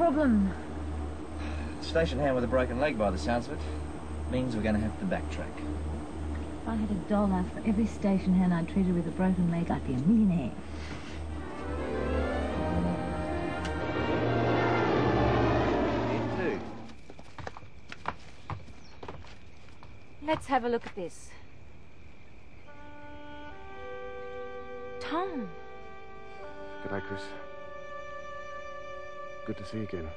problem? Station hand with a broken leg by the sounds of it. Means we're going to have to backtrack. If I had a dollar for every station hand I treated with a broken leg, I'd be a millionaire. Let's have a look at this. Tom. G'day, Chris. Good to see you again.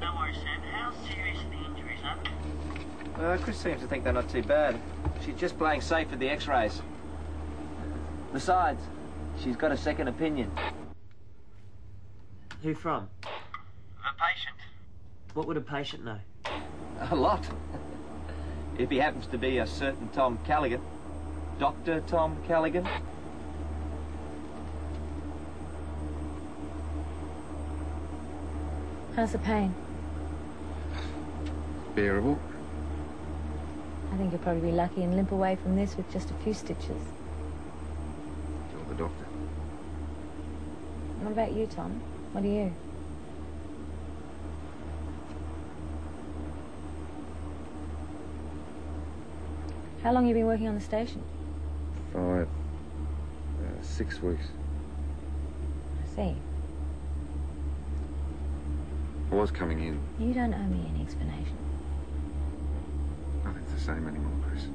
Don't worry, Sam. How serious are the injuries, huh? Uh, Chris seems to think they're not too bad. She's just playing safe with the x-rays. Besides, she's got a second opinion. Who from? The patient. What would a patient know? A lot. if he happens to be a certain Tom Callaghan. Dr. Tom Callaghan. How's the pain? Bearable. I think you'll probably be lucky and limp away from this with just a few stitches. You're the doctor. What about you, Tom? What are you? How long have you been working on the station? Five. Uh, six weeks. I see. I was coming in. You don't owe me any explanation. Nothing's the same anymore, Chris.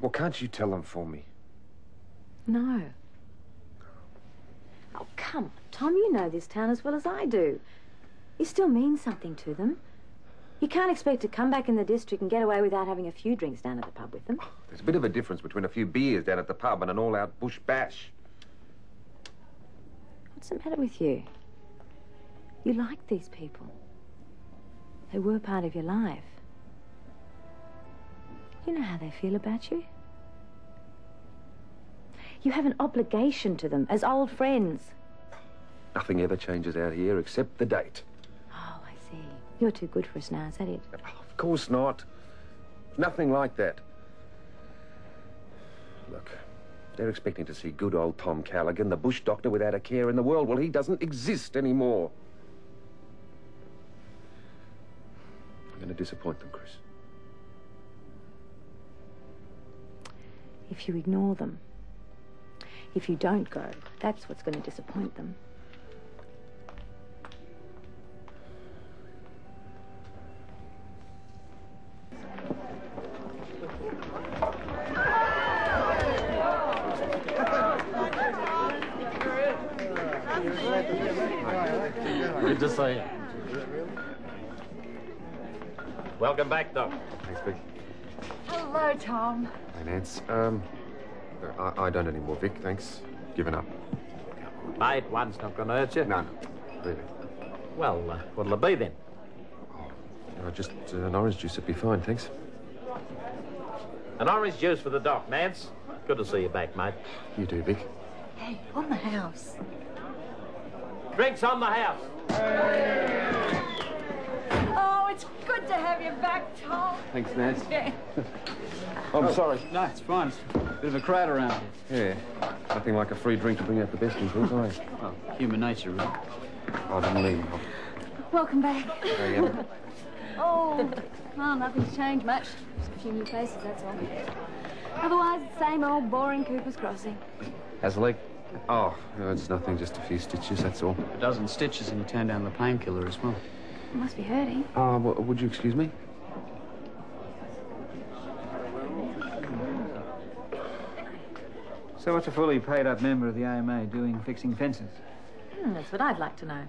Well, can't you tell them for me? No. Oh, come on, Tom. You know this town as well as I do. You still mean something to them. You can't expect to come back in the district and get away without having a few drinks down at the pub with them. There's a bit of a difference between a few beers down at the pub and an all-out bush bash. What's the matter with you? You like these people. They were part of your life. You know how they feel about you. You have an obligation to them as old friends. Nothing ever changes out here except the date. Oh, I see. You're too good for us now, is that it? Of course not. Nothing like that. Look, they're expecting to see good old Tom Callaghan, the bush doctor without a care in the world. Well, he doesn't exist anymore. I'm going to disappoint them, Chris. If you ignore them. If you don't go, that's what's going to disappoint them. Welcome back, Doc. Thanks, Vic. Hello, Tom. Hey, Nance. Um, I, I don't anymore, Vic. Thanks. Given up. Mate, one's not going to hurt you. No, no. Really. Well, uh, what'll it be then? Uh, just uh, an orange juice would be fine, thanks. An orange juice for the Doc, Nance. Good to see you back, mate. You do, Vic. Hey, on the house. Drinks on the house. Oh, it's good to have you back, Tom. Thanks, Nance. Yeah. I'm sorry. No, it's fine. It's a bit of a crowd around here. Yeah. Nothing like a free drink to bring out the best in people, eh? Well, human nature, really. I didn't mean. Welcome back. How you having? Oh, well, nothing's changed much. Just a few new faces, that's all. Otherwise, the same old boring Cooper's Crossing. How's the leg? Oh, no, it's nothing. Just a few stitches, that's all. A dozen stitches and you turn down the painkiller as well. It must be hurting. Uh, w- would you excuse me? So what's a fully paid up member of the AMA doing fixing fences? Hmm, that's what I'd like to know.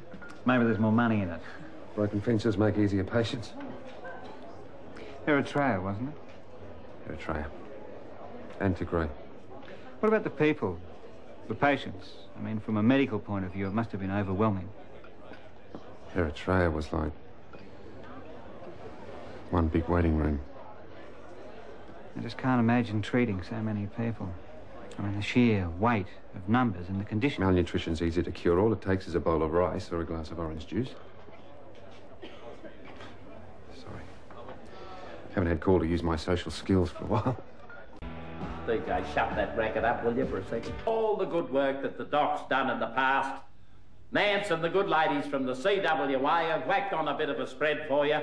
Maybe there's more money in it. Broken fences make easier patients. Eritrea, wasn't it? Eritrea. And Tigray. What about the people? The patients? I mean, from a medical point of view, it must have been overwhelming. Eritrea was like one big waiting room. I just can't imagine treating so many people. I mean, the sheer weight of numbers and the condition. Malnutrition's easy to cure. All it takes is a bowl of rice or a glass of orange juice. Sorry. Haven't had call to use my social skills for a while. DJ, shut that racket up, will you, for a second? All the good work that the doc's done in the past. Nance and the good ladies from the CWA have whacked on a bit of a spread for you.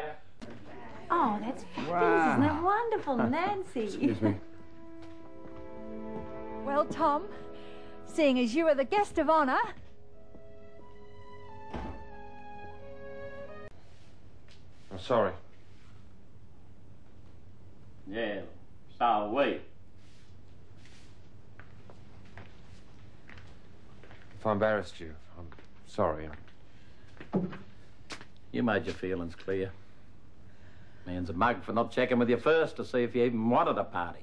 Oh, that's fabulous. Wow. Isn't that wonderful, Nancy? Excuse me. Well, Tom, seeing as you are the guest of honour, I'm sorry. Yeah, so are we. If I embarrassed you, I'm sorry. You made your feelings clear. Man's a mug for not checking with you first to see if you even wanted a party.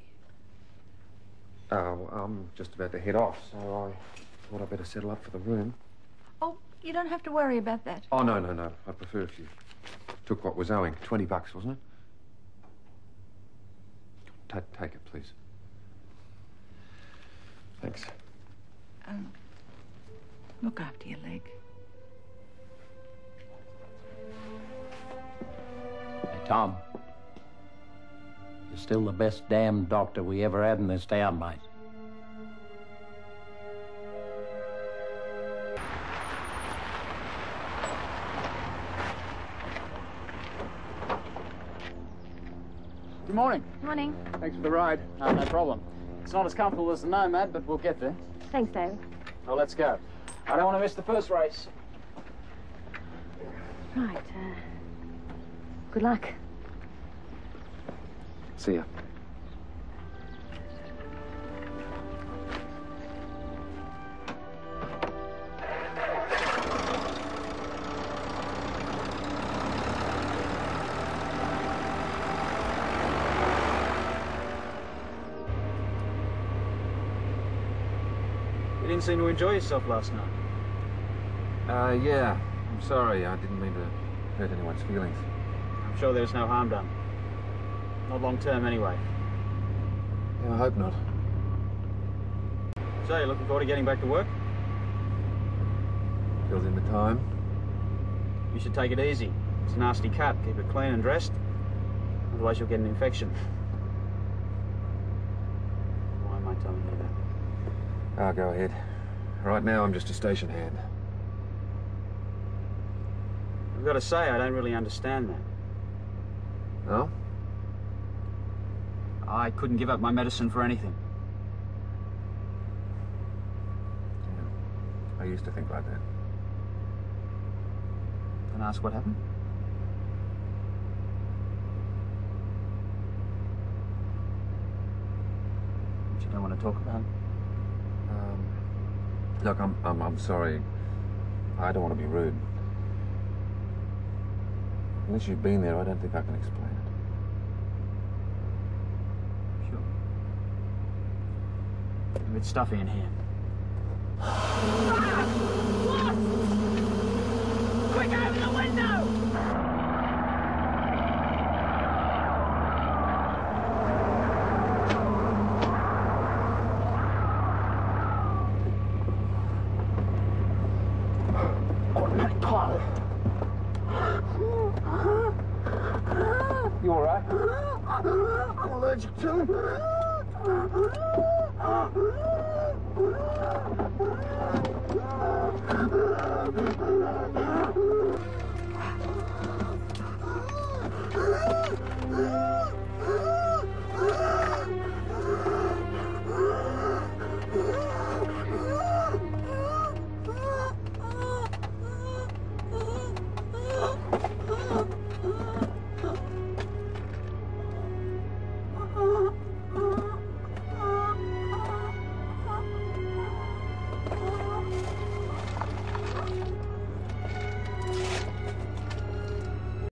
Oh, I'm just about to head off, so I thought I'd better settle up for the room. oh, you don't have to worry about that. Oh, no, no, no. I'd prefer if you took what was owing. Twenty bucks, wasn't it? Ta take it, please. Thanks. Um, look after your leg. Hey, Tom. You're still the best damn doctor we ever had in this town, mate. Good morning. Good Morning. Thanks for the ride. No, no problem. It's not as comfortable as the Nomad, but we'll get there. Thanks, Dave. Well, let's go. I don't want to miss the first race. Right, uh, good luck. See ya. You didn't seem to enjoy yourself last night. Uh, yeah. I'm sorry. I didn't mean to hurt anyone's feelings. I'm sure there was no harm done. Not long term, anyway. Yeah, I hope not. So, you looking forward to getting back to work? Fills in the time. You should take it easy. It's a nasty cut. Keep it clean and dressed. Otherwise, you'll get an infection. Why am I telling you that? Ah, go ahead. Right now, I'm just a station hand. I've got to say, I don't really understand that. No? I couldn't give up my medicine for anything. I used to think like that. And ask what happened? Which you don't want to talk about? Um, look, I'm, I'm, I'm sorry. I don't want to be rude. Unless you've been there, I don't think I can explain it. Sure. A bit stuffy in here. Quick, open the window! Oh, my God.